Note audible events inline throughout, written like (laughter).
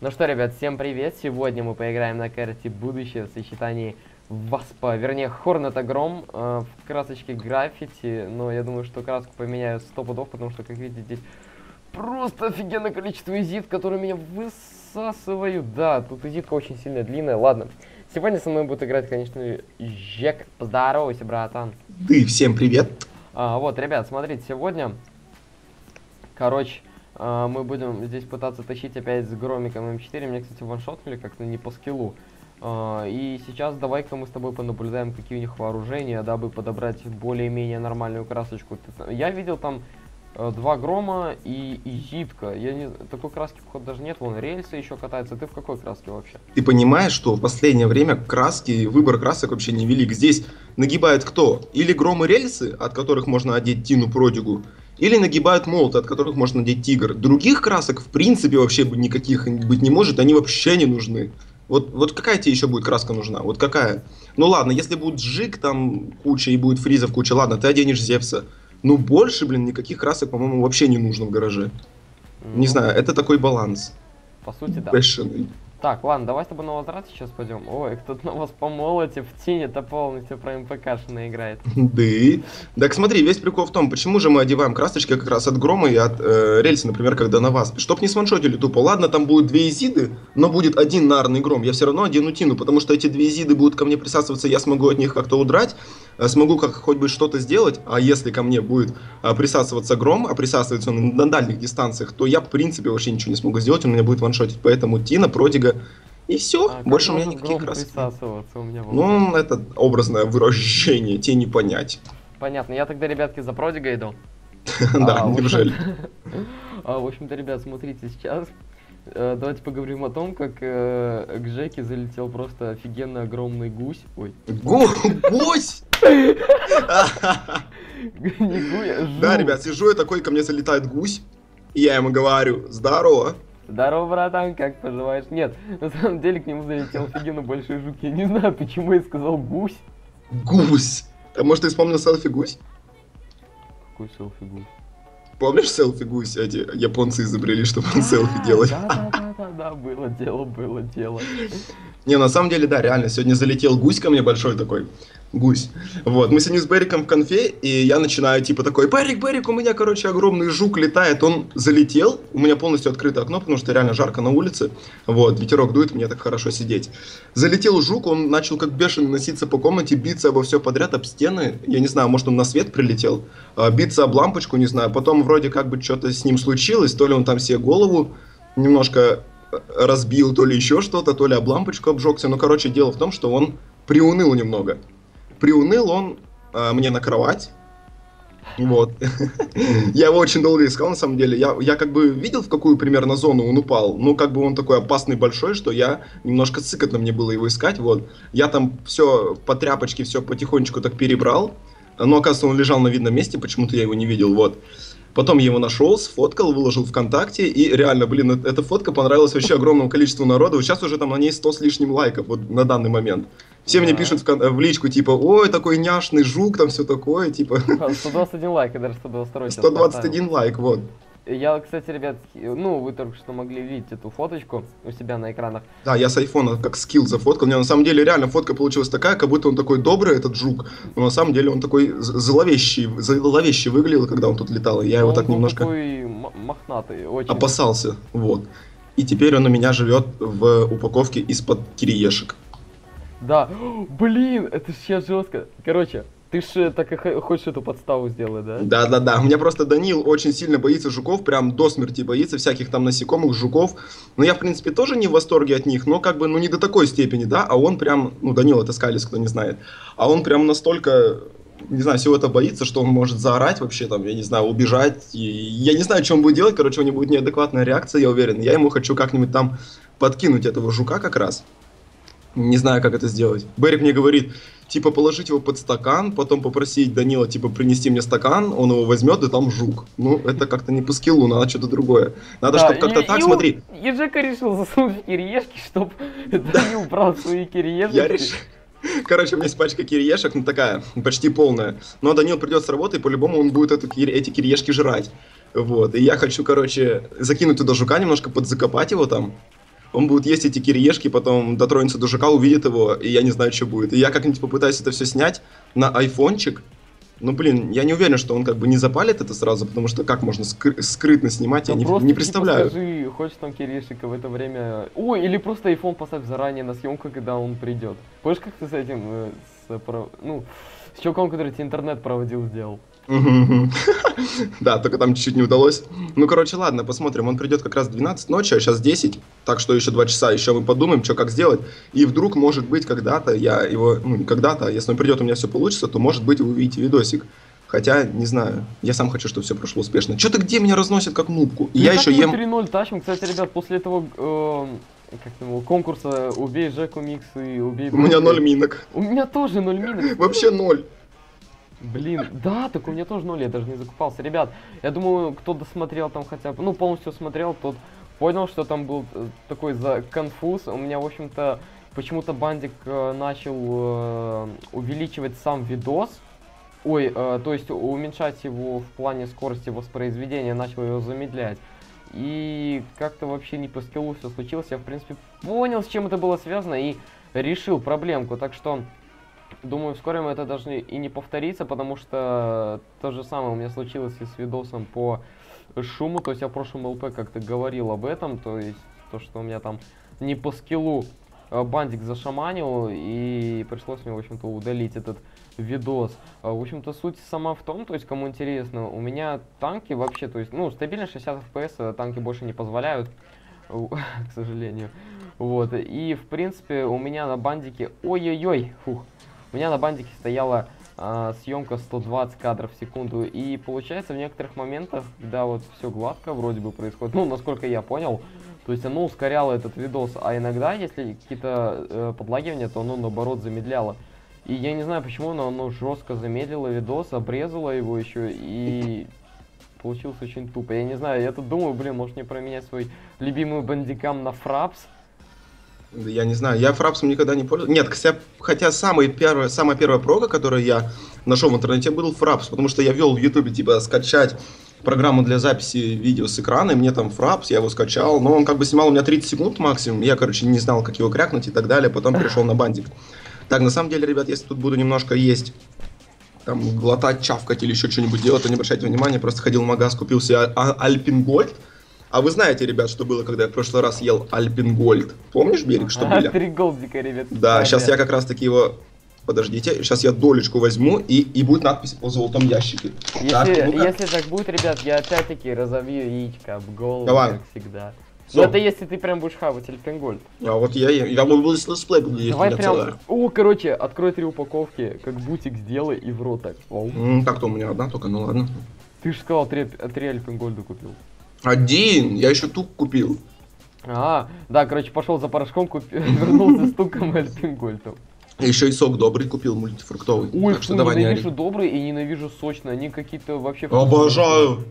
Ну что, ребят, всем привет! Сегодня мы поиграем на карте «Будущее» в сочетании Васпа, вернее, Хорнета Гром э, в красочке граффити, но я думаю, что краску поменяю сто пудов, потому что, как видите, здесь просто офигенное количество изит, которые меня высасывают. Да, тут изитка очень сильно длинная. Ладно, сегодня со мной будет играть, конечно, Жек. Поздоровайся, братан. И всем привет. А, вот, ребят, смотрите, сегодня, короче, а, мы будем здесь пытаться тащить опять с громиком М4. Меня, кстати, ваншотнули как-то не по скиллу. А, и сейчас давай-ка мы с тобой понаблюдаем, какие у них вооружения, дабы подобрать более-менее нормальную красочку. Я видел там два грома и изитка. Я не такой краски, походу, даже нет. Вон рельсы еще катаются. Ты в какой краске вообще? Ты понимаешь, что в последнее время краски, выбор красок вообще невелик. Здесь нагибает кто? Или громы рельсы, от которых можно одеть Тину Продигу, или нагибают молоты, от которых можно надеть тигр. Других красок в принципе вообще никаких быть не может, они вообще не нужны. Вот, вот какая тебе еще будет краска нужна? Вот какая? Ну ладно, если будет жик там куча и будет фризов куча, ладно, ты оденешь Зевса. Ну больше, блин, никаких красок, по-моему, вообще не нужно в гараже. Ну, не знаю, это такой баланс. По сути, да. Бешеный. Так, ладно, давай с тобой на возврат сейчас пойдем. Ой, кто-то на вас по молоте в тени-то полностью про МПКшина играет. (laughs) Да. Так смотри, весь прикол в том, почему же мы одеваем красочки как раз от грома и от э, рельсы, например, когда на вас. Чтоб не сваншотили тупо. Ладно, там будет две изиды, но будет один нарный гром. Я все равно одену тину, потому что эти две изиды будут ко мне присасываться, я смогу от них как-то удрать, э, смогу как хоть бы что-то сделать. А если ко мне будет э, присасываться гром, а присасывается он на дальних дистанциях, то я в принципе вообще ничего не смогу сделать, он меня будет ваншотить. Поэтому тина, продига и все, а больше у меня никаких красок. У меня ну, это образное выражение, тебе не понять. Понятно, я тогда, ребятки, за продига иду. (laughs) Да, неужели? (laughs) А, в общем-то, ребят, смотрите, сейчас э, давайте поговорим о том, как э, к Жеке залетел просто офигенно огромный гусь. Ой. Гусь! (laughs) Да, ребят, сижу я такой, ко мне залетает гусь, и я ему говорю, здорово. Здорово, братан, как поживаешь? Нет, на самом деле к нему залетел офигенно большой жук. Я не знаю, почему я сказал гусь. Гусь. А может ты вспомнил селфи гусь? Какой селфи гусь? Помнишь селфи гусь? Эти японцы изобрели, чтобы он селфи делать. Да, да, да, да, было дело, было дело. Не, на самом деле, да, реально, сегодня залетел гусь ко мне большой такой гусь. Вот, мы сегодня с Бериком в конфе, и я начинаю типа такой, Берик, Берик, у меня, короче, огромный жук летает, он залетел, у меня полностью открыто окно, потому что реально жарко на улице, вот, ветерок дует, мне так хорошо сидеть. Залетел жук, он начал как бешеный носиться по комнате, биться обо все подряд, об стены, я не знаю, может он на свет прилетел, а, биться об лампочку, не знаю, потом вроде как бы что-то с ним случилось, то ли он там себе голову немножко э, разбил, то ли еще что-то, то ли об лампочку обжегся, но, короче, дело в том, что он приуныл немного приуныл он э, мне на кровать. Вот. (laughs) я его очень долго искал, на самом деле. Я, я как бы видел, в какую примерно зону он упал. Ну, как бы он такой опасный большой, что я немножко сыкотно мне было его искать. Вот. Я там все по тряпочке, все потихонечку так перебрал. Но, оказывается, он лежал на видном месте, почему-то я его не видел. Вот. Потом я его нашел, сфоткал, выложил ВКонтакте, и реально, блин, эта фотка понравилась вообще огромному количеству народу. Сейчас уже там на ней 100 с лишним лайков, вот на данный момент. Все да. мне пишут в, в личку, типа, ой, такой няшный жук, там все такое, типа. (laughs) 121 лайк, я даже 122 121 (laughs) лайк, вот. Я, кстати, ребят, ну, вы только что могли видеть эту фоточку у себя на экранах. Да, я с айфона как скилл зафоткал. У меня на самом деле реально фотка получилась такая, как будто он такой добрый, этот жук. Но на самом деле он такой зловещий, зловещий выглядел, когда он тут летал. И я его он так немножко... такой мохнатый, очень. Опасался, вот. И теперь он у меня живет в упаковке из-под кириешек. Да, (gasps) блин, это сейчас жестко. Короче, ты же так и хочешь эту подставу сделать, да? Да, да, да. У меня просто Данил очень сильно боится жуков, прям до смерти боится всяких там насекомых, жуков. Но я, в принципе, тоже не в восторге от них, но как бы, ну, не до такой степени, да. А он прям, ну, Данил это скалис, кто не знает. А он прям настолько не знаю, всего это боится, что он может заорать вообще, там, я не знаю, убежать. И я не знаю, что он будет делать, короче, у него будет неадекватная реакция, я уверен. Я ему хочу как-нибудь там подкинуть этого жука как раз. Не знаю, как это сделать. Берик мне говорит, типа, положить его под стакан, потом попросить Данила, типа, принести мне стакан, он его возьмет, и там жук. Ну, это как-то не по скиллу, надо что-то другое. Надо, да, чтобы как-то так, и, смотри. Ежека решил засунуть кириешки, чтобы Данил убрал свои кириешки. Я решил... Короче, у меня есть пачка кириешек, ну такая, почти полная. Но Данил придет с работы, и по-любому он будет эту, эти кириешки жрать. Вот, и я хочу, короче, закинуть туда жука, немножко подзакопать его там. Он будет есть эти кириешки, потом дотронется до жука, увидит его, и я не знаю, что будет. И я как-нибудь попытаюсь это все снять на айфончик. Ну, блин, я не уверен, что он как бы не запалит это сразу, потому что как можно скры- скрытно снимать, я Да не, не типа, представляю. скажи, хочешь там Киришика в это время... Ой, или просто iPhone поставь заранее на съемку, когда он придет. Помнишь, как ты с этим, э, с, про- ну, с чуваком, который тебе интернет проводил, сделал? (laughs) Да, только там чуть-чуть не удалось. Ну, короче, ладно, посмотрим. Он придет как раз в 12 ночи, а сейчас 10. Так что еще 2 часа, еще мы подумаем, что как сделать. И вдруг, может быть, когда-то я его... Ну, когда-то, а если он придет, у меня все получится, то, может быть, вы увидите видосик. Хотя, не знаю, я сам хочу, чтобы все прошло успешно. Что-то где меня разносит как нубку? И я еще ем... 3-0 тащим. Кстати, ребят, после этого, э, как там его, конкурса «Убей Жеку Микс» и «Убей...» У меня Бобика». ноль минок. У меня тоже 0 минок. (laughs) Вообще ноль. Блин, да, так у меня тоже ноль, я даже не закупался. Ребят, я думаю, кто досмотрел там хотя бы, ну, полностью смотрел, тот понял, что там был э, такой за конфуз. У меня, в общем-то, почему-то Бандик э, начал э, увеличивать сам видос. Ой, э, то есть уменьшать его в плане скорости воспроизведения, начал его замедлять. И как-то вообще не по скиллу все случилось. Я, в принципе, понял, с чем это было связано и решил проблемку. Так что Думаю, вскоре мы это должны и не повториться, потому что то же самое у меня случилось и с видосом по шуму. То есть я в прошлом ЛП как-то говорил об этом, то есть то, что у меня там не по скиллу э, бандик зашаманил, и пришлось мне, в общем-то, удалить этот видос. А, В общем-то, суть сама в том, то есть, кому интересно, у меня танки вообще, то есть, ну, стабильно 60 FPS, танки больше не позволяют, (laughs) к сожалению. Вот, и, в принципе, у меня на бандике, ой-ой-ой, фух, у меня на бандике стояла а, съемка 120 кадров в секунду, и получается в некоторых моментах, когда вот все гладко вроде бы происходит, ну, насколько я понял, то есть оно ускоряло этот видос, а иногда, если какие-то э, подлагивания, то оно наоборот замедляло. И я не знаю почему, но оно жестко замедлило видос, обрезало его еще и получилось очень тупо. Я не знаю, я тут думаю, блин, может мне променять свой любимый бандикам на фрапс. Я не знаю, я фрапсом никогда не пользовался. Нет, хотя, хотя самый первый, самая первая прога, которую я нашел в интернете, был фрапс, потому что я вел в ютубе, типа, скачать программу для записи видео с экрана, и мне там фрапс, я его скачал, но он как бы снимал у меня 30 секунд максимум, я, короче, не знал, как его крякнуть и так далее, потом перешел на бандик. Так, на самом деле, ребят, если тут буду немножко есть, там, глотать, чавкать или еще что-нибудь делать, то не обращайте внимания, просто ходил в магаз, купил себе а- Альпингольд, а вы знаете, ребят, что было, когда я в прошлый раз ел Альпингольд? Помнишь, Берег, что были? Три голдика, ребят. Да, сейчас я как раз таки его... Подождите, сейчас я долечку возьму, и, и будет надпись о золотом ящике. Так, Если, ну-ка. если так будет, ребят, я опять-таки разовью яичко об голову, Давай. как всегда. Но это если ты прям будешь хавать Альпингольд. А вот я, я, я буду с летсплей буду есть, Давай прям... целая. О, короче, открой три упаковки, как бутик сделай и в рот так. М, Так-то у меня одна только, ну ладно. Ты же сказал, три, три Эльфенгольда купил. Один, я еще тук купил. А, да, короче, пошел за порошком, купи- (laughs) вернулся с туком и Эльфенгольдом. Еще и сок добрый купил, мультифруктовый. Ой, так что давай не ненавижу добрые и ненавижу сочные. Они какие-то вообще... Обожаю.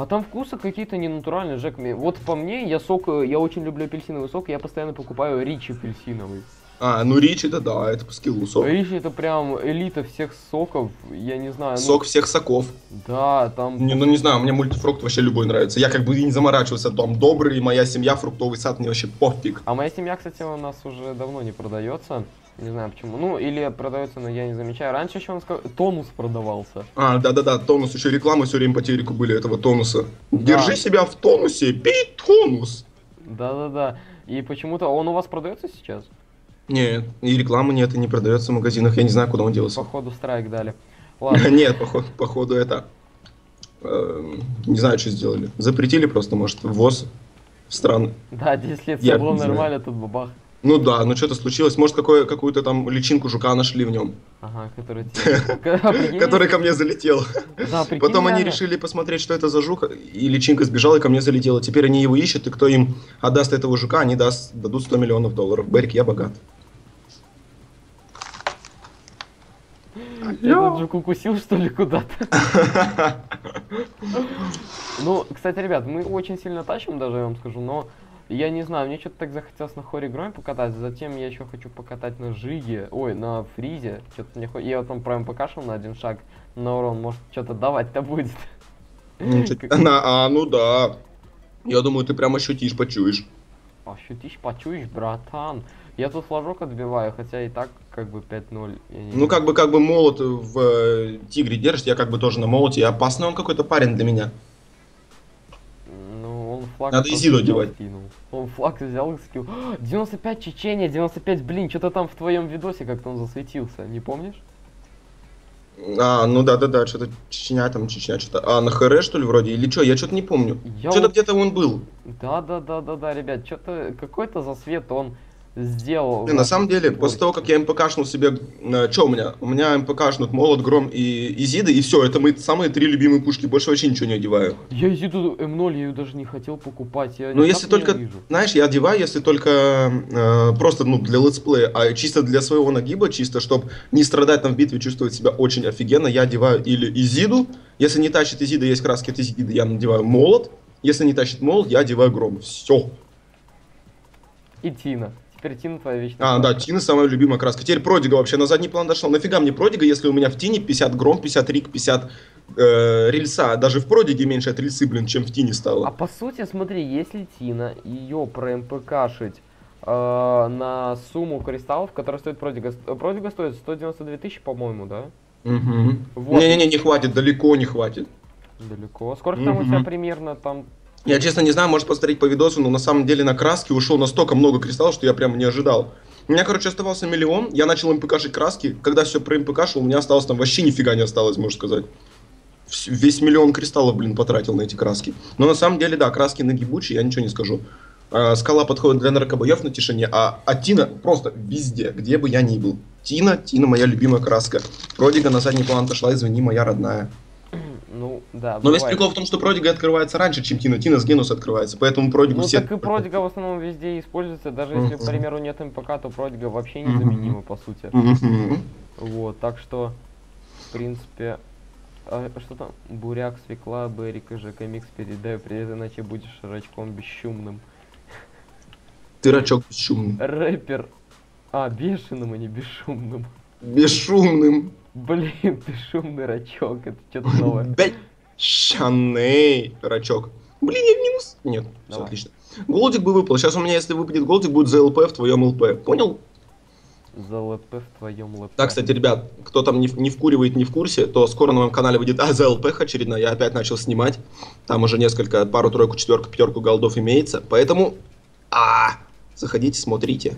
А там вкусы какие-то ненатуральные, Жек. Вот по мне, я сок, э, я очень люблю апельсиновый сок, я постоянно покупаю рич апельсиновый. А, ну Ричи, да, да, это по скиллу сок. Рич это прям элита всех соков, я не знаю. ну, Сок всех соков. Да, там... Не, ну не знаю, мне мультифрукт вообще любой нравится. Я как бы и не заморачивался, там добрый, моя семья, фруктовый сад, мне вообще пофиг. А моя семья, кстати, у нас уже давно не продается. Не знаю почему. Ну, или продается, но я не замечаю. Раньше еще он сказал, тонус продавался. А, да-да-да, тонус, еще рекламы все время по телеку были этого тонуса. Держи себя в тонусе, пей тонус. Да-да-да. И почему-то он у вас продается сейчас? Нет, и рекламы нет, и не продается в магазинах, я не знаю, куда он делся. Походу страйк дали. (laughs) Ладно. Нет, походу, походу это... эм, не знаю, что сделали. Запретили просто, может, ввоз в страны. Да, 10 лет все было нормально, тут бабах. Ну да, ну что-то случилось. Может, какое, какую-то там личинку жука нашли в нем, Ага, который... (laughs) прикинь, который ко мне залетел. Потом они решили посмотреть, что это за жук, и личинка сбежала и ко мне залетела. Теперь они его ищут, и кто им отдаст этого жука, они даст, дадут 100 миллионов долларов. Берик, я богат. Этот жук укусил, что ли, куда-то? (laughs) Ну, кстати, ребят, мы очень сильно тащим, даже я вам скажу, но Я не знаю, мне что-то так захотелось на хоре громе покатать, затем я еще хочу покатать на жиге, ой, на фризе, что-то мне Я вот там прям покашал на один шаг на урон, может что-то давать-то будет. Ну, (laughs) А, ну да. Я думаю, ты прям ощутишь, почуешь. Ощутишь, почуешь, братан. Я тут флажок отбиваю, хотя и так как бы 5-0. я не Ну, как бы, как бы молот в э, тигре держит, я как бы тоже на молоте. И опасный он какой-то парень для меня. Флаг Надо Изиду одевать. скинул. Он флаг взял и скинул. (gasps) 95 Чечения, 95, блин, что-то там в твоем видосе как-то он засветился, не помнишь? А, ну да-да-да, что-то Чечня там, Чечня, что-то. А, на ХР, что ли, вроде? Или что? Я что-то не помню. Я Что-то вот- где-то он был. Да, да, да, да, да, ребят, что-то какой-то засвет он сделал. Блин, на самом деле, после того, как я МПКшнул себе... что у меня? У меня МПКшнут Молот, Гром и Изиды, и все, это мои самые три любимые пушки, больше вообще ничего не одеваю. Я Изиду М0, я ее даже не хотел покупать. Я Ну, если не только, вижу. знаешь, я одеваю, если только э, просто, ну, для летсплея, а чисто для своего нагиба, чисто, чтобы не страдать там в битве, чувствовать себя очень офигенно, я одеваю или Изиду, если не тащит Изида, есть краски от Изиды, я надеваю Молот, если не тащит Молот, я одеваю Гром, все. И Тина. Теперь Тина твоя вечная. А, да. Тина самая любимая краска. Теперь Продига вообще на задний план дошел. Нафига мне Продига, если у меня в Тине 50 Гром, 50 Рик, 50 э, рельса. Даже в Продиге меньше от рельсы, блин, чем в Тине А стало. по сути, смотри, если Тина ее проМПКшить э, на сумму кристаллов, которая стоит Продига. э, Продига стоит 192 тысячи, по-моему, да? Мгм. Вот. Не-не-не, не хватит, далеко не хватит. Далеко. Сколько там у тебя примерно там? Я честно не знаю, может посмотреть по видосу, но на самом деле на краске ушло настолько много кристаллов, что я прям не ожидал. У меня, короче, оставался миллион, я начал МПКшить краски, когда все про МПКшил, у меня осталось там вообще нифига не осталось, можно сказать. Весь миллион кристаллов, блин, потратил на эти краски. Но на самом деле, да, краски нагибучие, я ничего не скажу. А, скала подходит для наркобоев на тишине, а, а Тина просто везде, где бы я ни был. Тина, Тина моя любимая краска. Продига на задний план отошла, извини, моя родная. Ну, да, Но весь бывает. прикол в том, что Продига открывается раньше, чем Тина. Тина с Генуса открывается, поэтому Продигу Ну все... так и Продига в основном везде используется, даже если, к примеру, нет МПК, то Продига вообще незаменима, по сути. Вот, так что, в принципе, а, что там? Буряк, свекла, Берик и ЖК Микс передаю привет, иначе будешь рачком бесшумным. Ты рачок бесшумный. Рэпер. А, бешеным, а не бесшумным. Бесшумным. Блин, ты шумный рачок, это что-то новое. Бешаный рачок. Блин, я в минус. Нет, все отлично. Голдик бы выпал. Сейчас у меня, если выпадет голдик, будет за ЛП в твоем ЛП. Понял? За ЛП в твоем ЛП. Да, кстати, ребят, кто там не, не вкуривает, не в курсе, то скоро на моем канале выйдет (laughs) АЗЛП очередная. Я опять начал снимать. Там уже несколько, пару, тройку, четверку, пятерку голдов имеется. Поэтому, а, заходите, смотрите.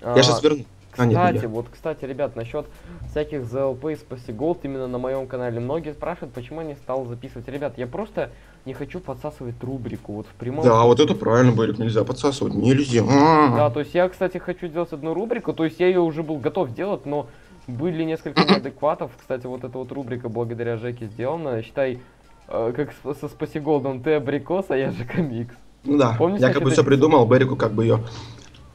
А, Я сейчас верну. А, нет, Кстати, я. вот, кстати, ребят, насчет всяких ЗЛП и Спаси Голд именно на моем канале. Многие спрашивают, почему я не стал записывать. Ребят, я просто не хочу подсасывать рубрику. Вот в прямом Да, вот это правильно, Барик, нельзя подсасывать, нельзя. А. Да, то есть я, кстати, хочу сделать одну рубрику, то есть я ее уже был готов делать, но были несколько (coughs) неадекватов. Кстати, вот эта вот рубрика благодаря Жеке сделана. Считай, э, как со Спаси Голдом ты абрикос, а я Жека Микс. Ну да, Помнишь, я как бы все придумал, Берику как бы ее...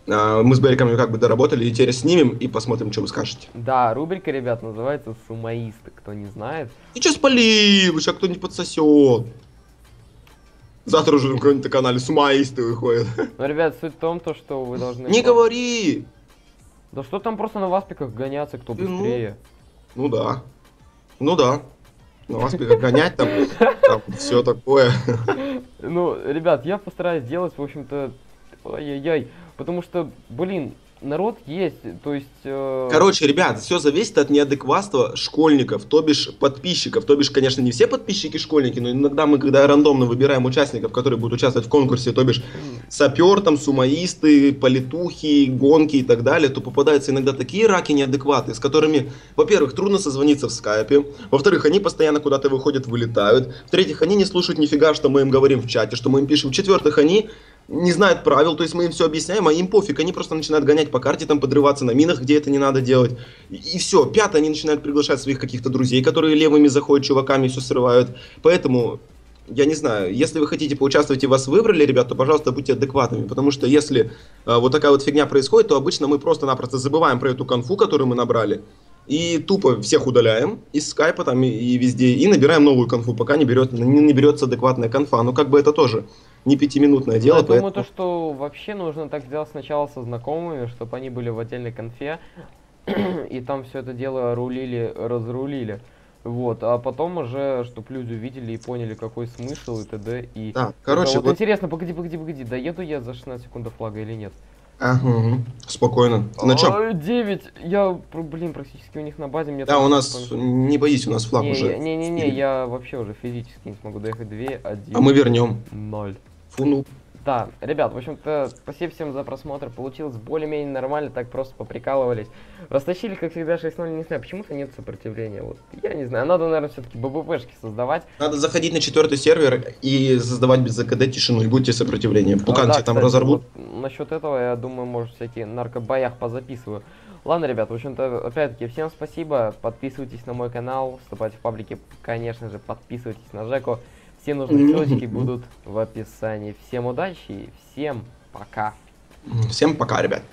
мы с Бериком как бы доработали, и теперь снимем и посмотрим, что вы скажете. Да, рубрика, ребят, называется Сумаисты, кто не знает. Ты что спалил? Сейчас кто-нибудь подсосет. Завтра уже на каком-нибудь канале сумаисты выходят. Но, ребят, суть в том, то, что вы должны... Не говори! Да что там просто на васпиках гоняться, кто ну. быстрее. Ну да. Ну да. На вас гонять там, там все такое. Ну, ребят, я постараюсь сделать, в общем-то, ай-яй-яй, потому что, блин, народ есть, то есть... э, Короче, ребят, все зависит от неадекватства школьников, то бишь подписчиков. То бишь, конечно, не все подписчики школьники, но иногда мы, когда рандомно выбираем участников, которые будут участвовать в конкурсе, то бишь сапер, там, сумаисты, политухи, гонки и так далее, то попадаются иногда такие раки неадекватные, с которыми, во-первых, трудно созвониться в скайпе, во-вторых, они постоянно куда-то выходят, вылетают, в-третьих, они не слушают нифига, что мы им говорим в чате, что мы им пишем, в-четвертых, они не знают правил, то есть мы им все объясняем, а им пофиг, они просто начинают гонять по карте, там подрываться на минах, где это не надо делать. И, все. Пятое, они начинают приглашать своих каких-то друзей, которые левыми заходят, чуваками все срывают. Поэтому, я не знаю, если вы хотите поучаствовать и вас выбрали, ребят, то, пожалуйста, будьте адекватными, потому что если э, вот такая вот фигня происходит, то обычно мы просто-напросто забываем про эту конфу, которую мы набрали, и тупо всех удаляем из скайпа там и, и везде, и набираем новую конфу, пока не, берет, не наберется адекватная конфа. Ну, как бы это тоже не пятиминутное Ну, дело. я думаю, поэтому- то, что вообще нужно так сделать сначала со знакомыми, чтобы они были в отдельной конфе, (clears throat) и там все это дело рулили, разрулили. Вот, а потом уже, чтобы люди увидели и поняли, какой смысл и т.д. И Да, Это короче, вот, вот... интересно, погоди, погоди, погоди, доеду я за 16 секунд до флага или нет? Ага, мгм. спокойно. На чем? А, 9, я, пр- блин, практически у них на базе, мне Да, у нас, не боись, у нас флаг не, уже. не, не, не, Или- я вообще уже физически не смогу доехать 2, 1, А мы вернем. 0. Фу, ну, Да, ребят, в общем-то, спасибо всем за просмотр. Получилось более-менее нормально, так просто поприкалывались. Растащили, как всегда, 6-0, не знаю, почему-то нет сопротивления. Вот, я не знаю, надо, наверное, все-таки ББПшки создавать. надо заходить на четвертый сервер и создавать без ЗКД тишину, и будьте сопротивлением. А, Пукан да, тебя там кстати, разорвут. вот насчет этого, я думаю, может, всякие наркобоях позаписываю. Ладно, ребят, в общем-то, опять-таки, всем спасибо. Подписывайтесь на мой канал, вступайте в паблики, конечно же, подписывайтесь на Жеку. Все нужные ссылочки будут в описании. Всем удачи и всем пока. Всем пока, ребят.